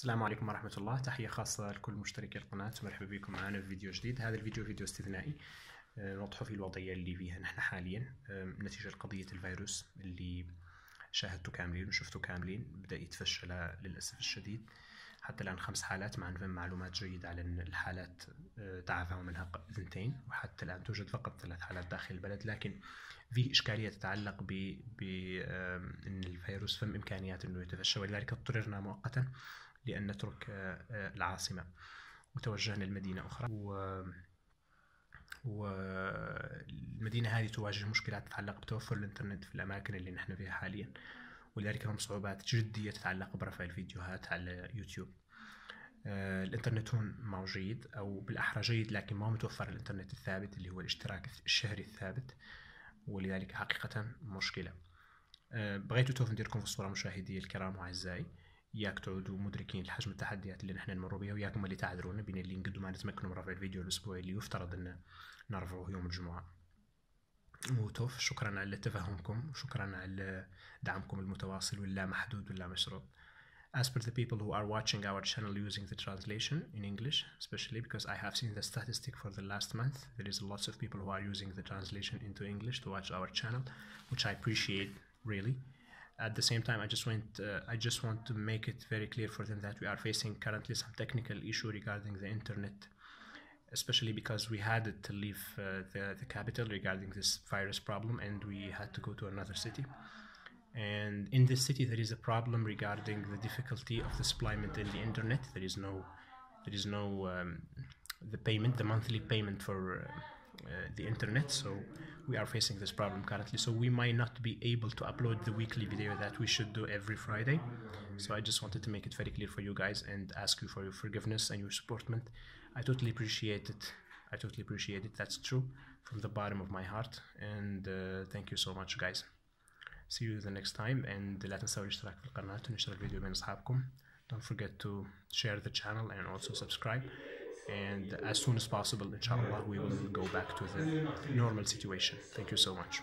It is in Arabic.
السلام عليكم ورحمة الله. تحية خاصة لكل مشتركي القناة. مرحبا بكم معنا في فيديو جديد. هذا الفيديو فيديو استثنائي. آه، نوضح فيه الوضعية اللي فيها نحن حاليا. نتيجة لقضية الفيروس اللي شاهدته كاملين وشفته كاملين. بدأ يتفشى للأسف الشديد. حتى الآن خمس حالات مع أن معلومات جيدة على أن الحالات آه، تعافى منها اثنتين وحتى الآن توجد فقط ثلاث حالات داخل البلد. لكن في إشكالية تتعلق ب أن الفيروس فم إمكانيات أنه يتفشى ولذلك اضطررنا مؤقتا لأن نترك آه، العاصمة. وتوجهنا لمدينة أخرى. و والمدينة هذه تواجه مشكلات تتعلق بتوفر الإنترنت في الأماكن اللي نحن فيها حاليا. ولذلك لهم صعوبات جدية تتعلق برفع الفيديوهات على يوتيوب. آه الإنترنت هون معه جيد أو بالأحرى جيد لكن ما متوفر الإنترنت الثابت اللي هو الاشتراك الشهري الثابت. ولذلك حقيقة مشكلة. آه بغيت توف نديركم في الصورة مشاهدي الكرام وأعزائي. ياك تعودوا مدركين لحجم التحديات اللي نحن نمر بها وياكم اللي تعذرونا بين اللي نقدوا ما نتمكنوا من رفع الفيديو الاسبوعي اللي يفترض ان نرفعه يوم الجمعه وتوف شكرا على تفهمكم وشكرا على دعمكم المتواصل واللا محدود واللا مشروط As per the people who are watching our channel using the translation in English, especially because I have seen the statistic for the last month, there is lots of people who are using the translation into English to watch our channel, which I appreciate really. At the same time i just want uh, i just want to make it very clear for them that we are facing currently some technical issue regarding the internet especially because we had to leave uh, the, the capital regarding this virus problem and we had to go to another city. And in this city there is a problem regarding the difficulty of the supplyment in the internet. There is no there is no um, the payment the monthly payment for uh, uh, the internet. So we are facing this problem currently so we might not be able to upload the weekly video that we should do every friday so i just wanted to make it very clear for you guys and ask you for your forgiveness and your supportment i totally appreciate it i totally appreciate it that's true from the bottom of my heart and uh, thank you so much guys see you the next time and لا تنسوا الاشتراك في القناة ونشر الفيديو بين أصحابكم don't forget to share the channel and also subscribe and as soon as possible inshallah we will go back to the normal situation. Thank you so much